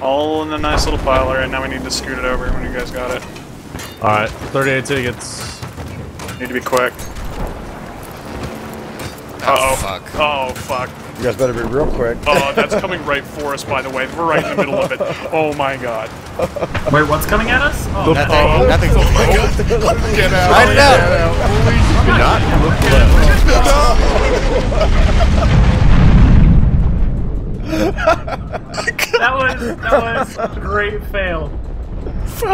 All in a nice little pile. Alright, now we need to scoot it over when you guys got it. Alright, 38 tickets. Need to be quick. Uh oh. fuck. Oh fuck. You guys better be real quick. Oh, that's coming right for us, by the way. We're right in the middle of it. Oh my god. Wait, what's coming at us? Oh, Nothing. Oh. Nothing's Oh my god. Get out. Write it Get out. Do not look left. that was that was a great fail. The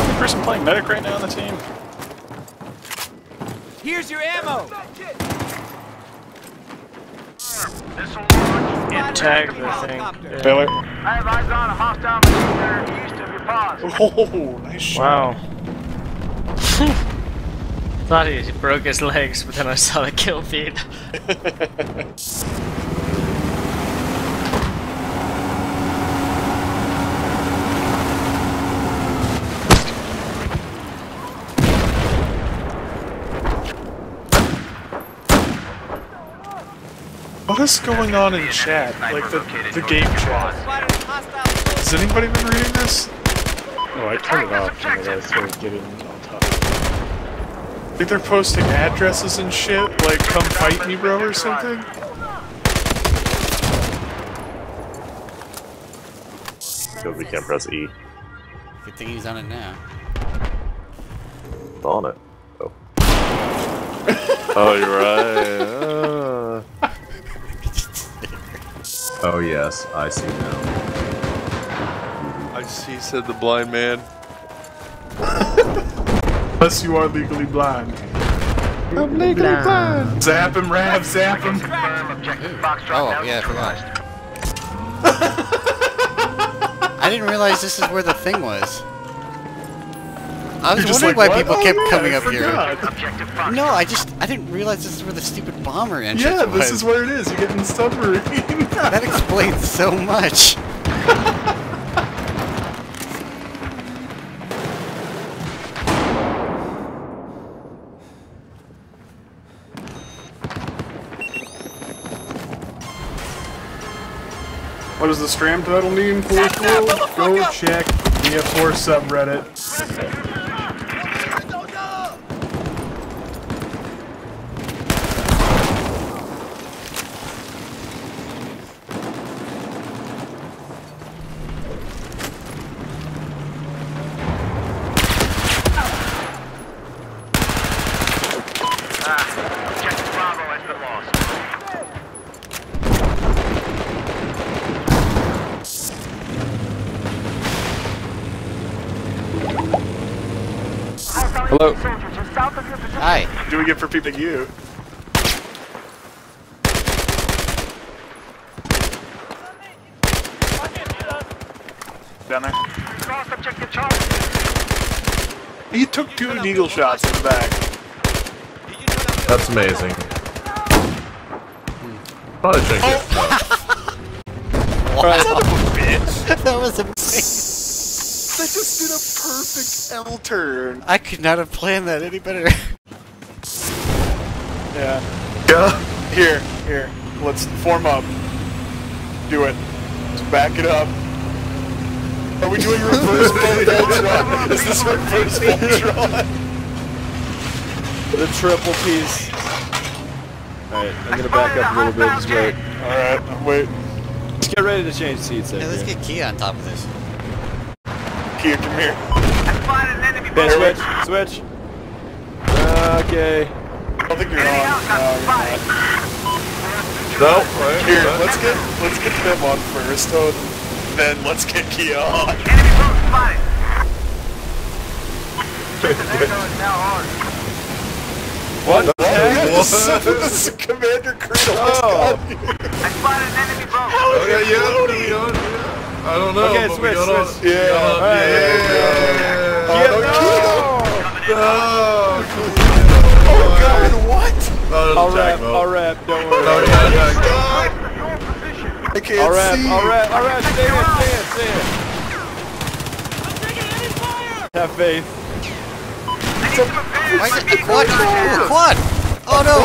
only person playing medic right now on the team. Here's your ammo. Tag the thing. Baylor. I have eyes on a hostile machine east of your paws. Oh, nice shot. Wow. Thought he broke his legs, but then I saw the kill feed. What is going on in chat? Like the, the game chat. Has anybody been reading this? Oh, I turned it off when I started getting on top. I think they're posting addresses and shit, like come fight me bro or something? Because we can't press E. Good thing he's on it now. It's on it. Oh. oh, you're right. Oh yes, I see now. I see, said the blind man. Unless you are legally blind. I'm legally blind. Zap him, Rav, zap him. Oh, yeah, I forgot. I didn't realize this is where the thing was. I was wondering like, why what? people Oh, kept yeah, coming I up here. No, I just I didn't realize this is where the stupid bomber entrance Yeah, was. this is where it is. You get in the submarine. That explains so much. What does the Stram title mean? Cool, cool. Go check the F4 subreddit. Objective Bravo has been lost. Hello. Soldiers are south of your. Hi. What do we get for peeping you? Down there. Lost objective Charlie. He took two eagle shots in the back. That's amazing. Probably shouldn't get. that was amazing. They just did a perfect L turn. I could not have planned that any better. Yeah. Go. Here, here. Let's form up. Do it. Just back it up. Are we doing reverse Voltron? Is this reverse Voltron? The triple piece. Alright, I'm gonna back up a little bit, just wait. Alright, wait. Let's get ready to change seats Hey, there. let's get Kia on top of this. Here, come here. I spotted an enemy Okay, bomber. switch, switch. Okay. I don't think you're Enemy on. Um, no, you're spotted. not. No, right? Here, right. let's get let's get them on first, oh, then let's get Kia on. Enemy boat spotted. Objective Echo is now on. What? What? What? this is Commander Creed almost Oh. got you. I spotted an enemy boat. Oh, yeah, yeah, we got it, yeah. I don't know. Okay, but switch, we got on- switch. we got Yeah. on- Alright, yeah. Oh, no, Kia. No. Oh god, what? Oh, I'll there's a wrap, tank boat. I'll wrap, don't Oh, worry. yeah, yeah. Your. I can't All right, see. all right, all right. Stay in, stay in, stay in. Have faith. Why is it a quad? Ooh, a quad! Oh no!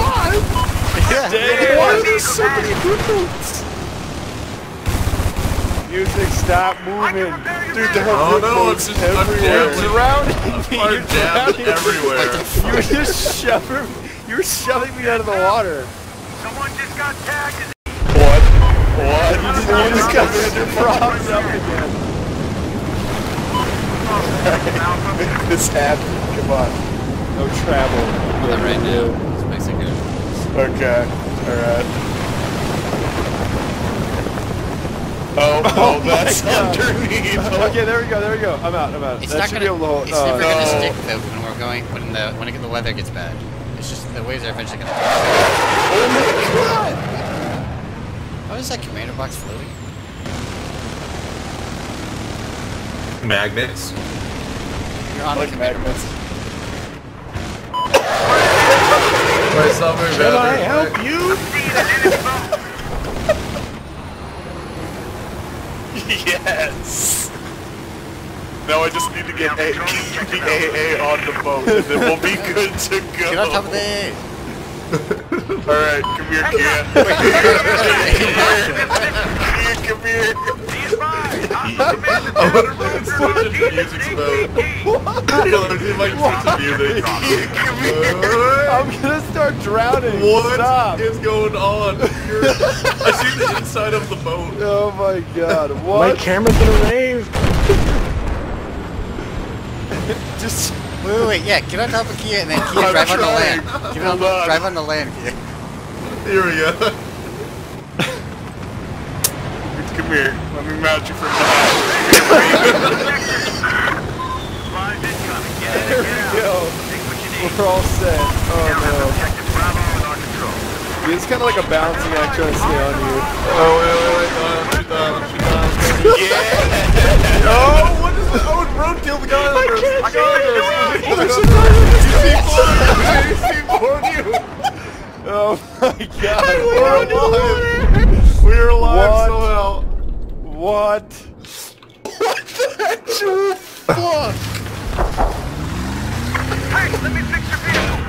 Yeah. Why are there so many routes? Music, stop moving. Dude, oh, there Oh are no, routes it's just I'm everywhere. Drowning me. I'm You're drowning me. everywhere. You were just shoving. You were shoving me out of the water. Someone just got tagged. What? What? You just, you just got propped up again. Make this happen. Come on. No travel. On the right now. It's Mexico. Okay. Alright. Oh, oh, oh, that's God. underneath. Okay, there we go. There we go. I'm out. I'm out. It's that not gonna. be able to hold. It's oh, never no. gonna uh, stick though when we're going when the when it, the weather gets bad. It's just the waves are eventually gonna. Oh my god! How is that commander box floating? Magnets. You're on Like the magnets. Wait, something Can I help you? Yes. Now I just need to get a, the AA on the boat, and then we'll be good to go. Get on top of the. All right, come here, Kia. Kia, come here. I wonder if I can switch into music's mode. Taylor, see if I can switch to music. Kia, come here. I'm gonna start drowning. What Stop. is going on? You're- I see the inside of the boat. Oh my god. My camera's gonna rave. Just. Wait, wait, wait, yeah, get on top of Kia and then Kia I'm drive on the land. Get on, Hold on. drive on the land, Kia. Here we go. Come here. Let me mount you from behind. There we go. We're all set. Oh no. It's kind of like a balancing act trying to stay on you. Oh, wait, wait, wait. Uh, shoot down, shoot down. Yeah. Oh, what is that? Oh, it's roadkill the guy on the I Oh my god. We're alive. We're alive What? somehow. What? What the actual fuck? Hey, let me fix your vehicle.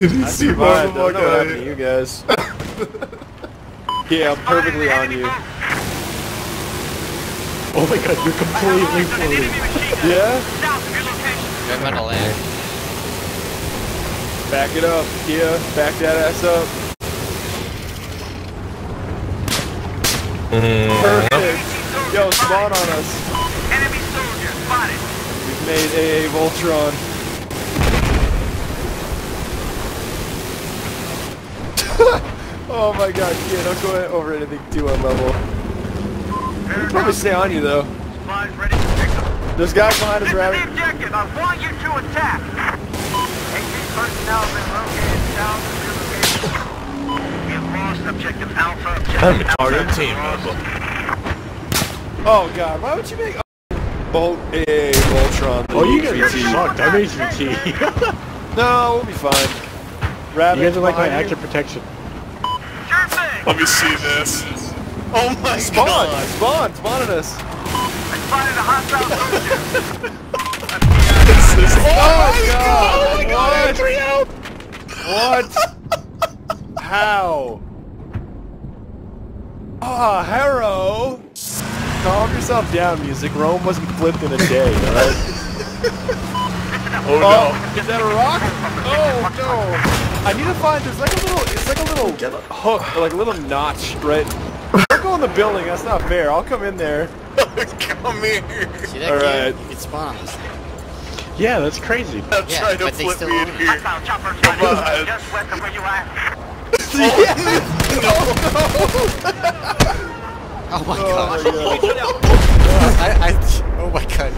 Did you I see survived. one I of don't know what happened to you guys. yeah, I'm perfectly on you. Oh my god, you're completely floating. Yeah? South of your location. The land. Back it up. Yeah, back that ass up. Mm-hmm. Perfect. Yo, spawn on us. Enemy soldier spotted. We've made AA Voltron. oh my god, yeah, don't go over anything too on level. We'll probably stay on you though. Ready to pick up. There's guys behind us, This is the Rabbit. objective. I want you to attack. 18 personnel have been located south of your location. We have lost objective Alpha. Objective Target Alpha team lost. Oh god, why would you make Bolt a Voltron? Oh, you guys HVT? sucked. I'm HVT. No, we'll be fine. Rabbit, you guys are like my behind active protection. Let me see this. Oh my Spawn! god. Spawn! Spawn at us! I spotted a hostile oh soldier. Oh, my god! What? What? How? Ah, Harrow! Calm yourself down, music. Rome wasn't flipped in a day, alright? Oh no. Oh, is that a rock? Oh no! I need to find. There's like a little. It's like a little hook, or like a little notch, right? Don't go in the building. That's not fair. I'll come in there. Come here. See that All right. You can spawn on this thing. Yeah, that's crazy. I'm Yeah, trying to flip me in own. I here. found chopper Come on. just west of where you at. Oh my Oh god. my god. I, I, oh my god.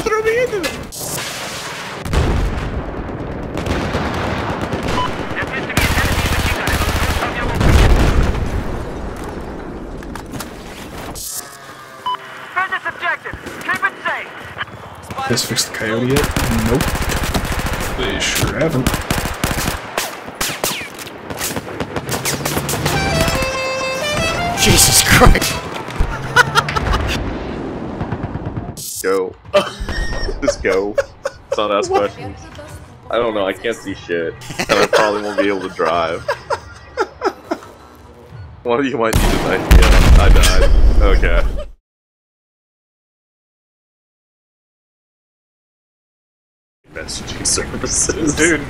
Throw me into it. There appears to be an enemy machine gun from your location. Here's this objective. Keep it safe. Guys fixed the coyote yet? Nope. They sure haven't. Jesus Christ! Go. Just go. Let's not ask questions. I don't know, I can't see shit. And I probably won't be able to drive. One of you might need a knife. Yeah, I died. Okay. Messaging services. Dude,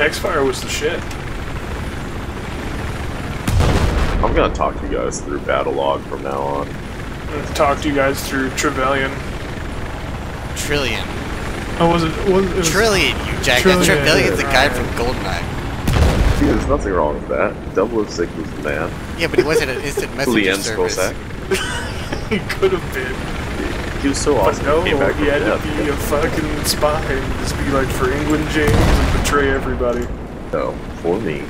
X-Fire was the shit. I'm gonna talk to you guys through Battlelog from now on. I'm gonna talk to you guys through Trevelyan. Trillian. Oh, was it? Was, it was Trillian, you jackass. Trillian. Trillion's the guy from Goldeneye. See, there's nothing wrong with that. 006 was the man. Yeah, but he wasn't an instant messenger Leanne service. Spolsak. he could have been. He was so But awesome. no, he came back he from had to be a fucking spy and just be like for England James and betray everybody. No, for me.